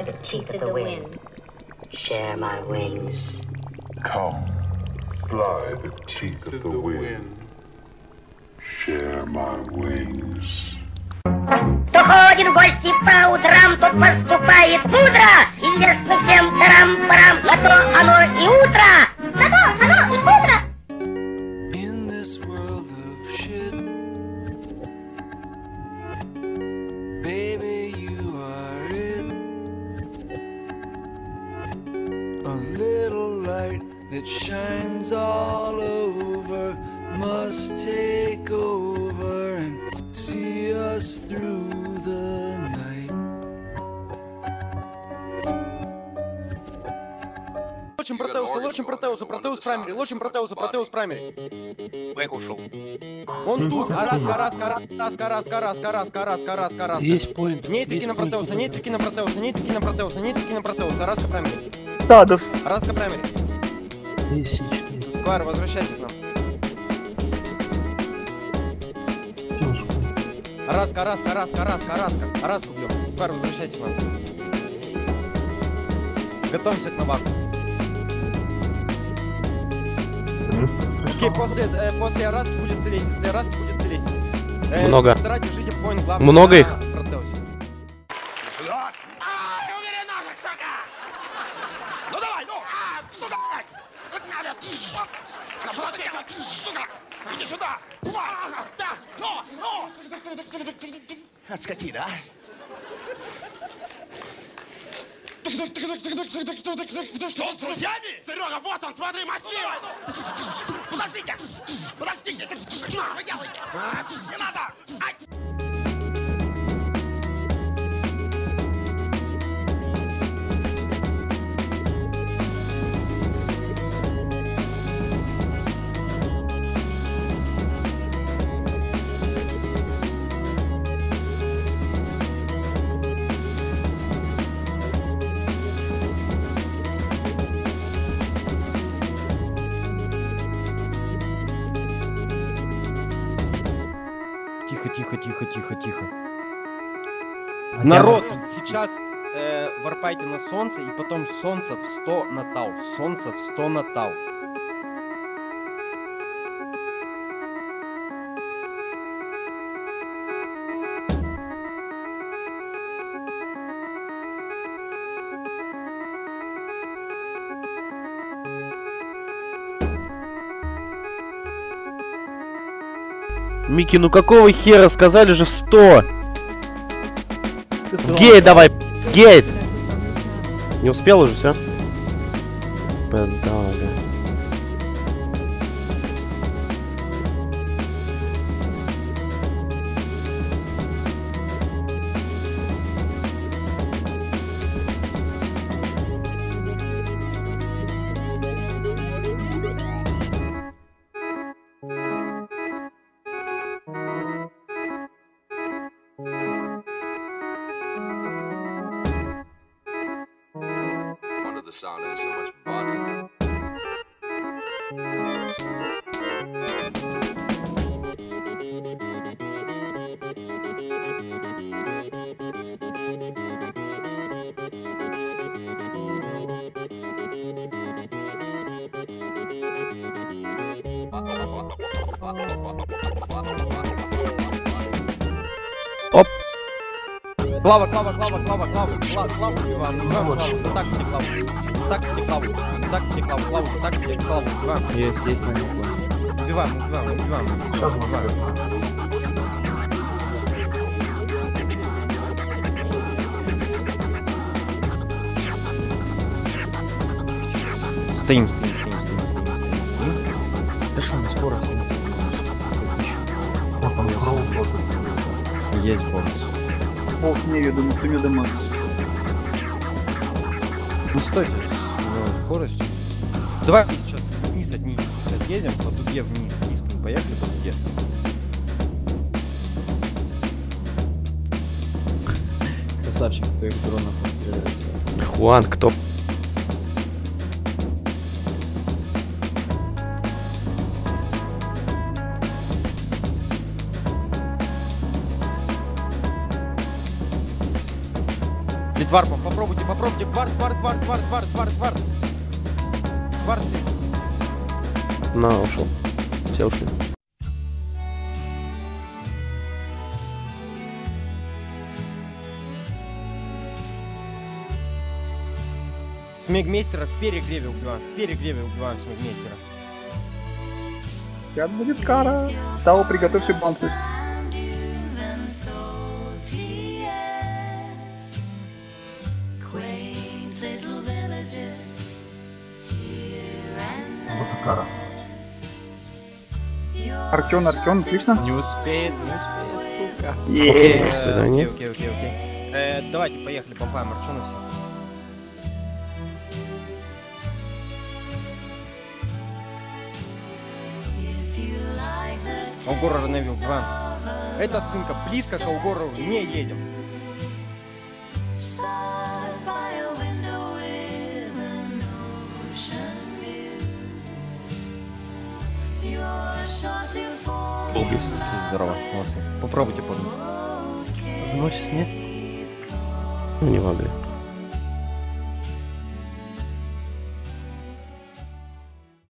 Fly the teeth of the wind. Share my wings. Come, fly the teeth of the wind. Share my wings. Кто ходит в гости по утрам, тот поступает мудро. Известно всем That shines all over must take over and see us through the night. Лочим Протеуса, лочим Протеуса, Протеус Праймери, лочим Протеуса, Протеус Праймери. Бэк ушел. Он тут, карас, карас, карас, карас, карас, карас, карас, карас, карас. Есть поинт. Не таки на Протеуса, не таки на Протеуса, не таки на Протеуса, не таки на Протеуса, Раска Праймери. Тадов. Раска Праймери тысячный. Сквар, возвращайся к нам. Тёшка. Араска, Араска, Араска, Араска, Араска. Араску бьем. Сквар, возвращайся к нам. Готовимся к наваку. Окей, после, э, после Араски будет целить. После Араски будет целить. Э, Много. Держите, поинт, Много их? Протеусе. Слот! А, сука! Ну давай, ну! А, сюда! Тут надо! Что ты делаешь, сука? Иди сюда! Так, ну, ну! Скотина, а? Что, с друзьями? Серега, вот он, смотри, массива! Подождите! Подождите! Что вы делаете? Народ, сейчас э, варпайте на солнце и потом солнце в 100 на тау. Солнце в 100 на тау. Микки, ну какого хера? Сказали же в 100! В гейт давай! В гейт! Не успел уже, все? Пизда, бля. The sound has so much body. Клава, клава, клава, клава, клава, клава, клава, клава, тактики, клава, тактики, клава, тактики, клава, клава, тактики, клава, убиваем. Есть, есть на нем клава. Убиваем, убиваем, убиваем. Сейчас убиваем. Стоим, стоим, стоим, стоим, стоим, стоим. Да что, мы скоро стоим. Есть бонус вполне ведомых и ведомых. Ну, стой, э, скорость. Давай сейчас вниз от них отъедем, по дуге вниз, вниз мы поехали по дуге. Красавчик, кто их дронов стреляется. Хуан, кто Перед. Попробуйте, попробуйте. Варп, варп, варп, варп, варп, варп, варп. Варп. На, ушел. Все ушли. Смегмейстера перегревил два. Перегревил два смегмейстера. Сейчас будет кара. Тау, приготовься банку. Кара. Артем, Артем, отлично. Не успеет, не успеет, сука. Окей, до Э. Окей, окей, окей, окей. Э, давайте, поехали, бомбаем Арчуна все. Аугора Невил 2. Этот цинка близко к Аугору не едем. Здорово, молодцы. Попробуйте подумать. Ну, сейчас нет. Ну, не могли.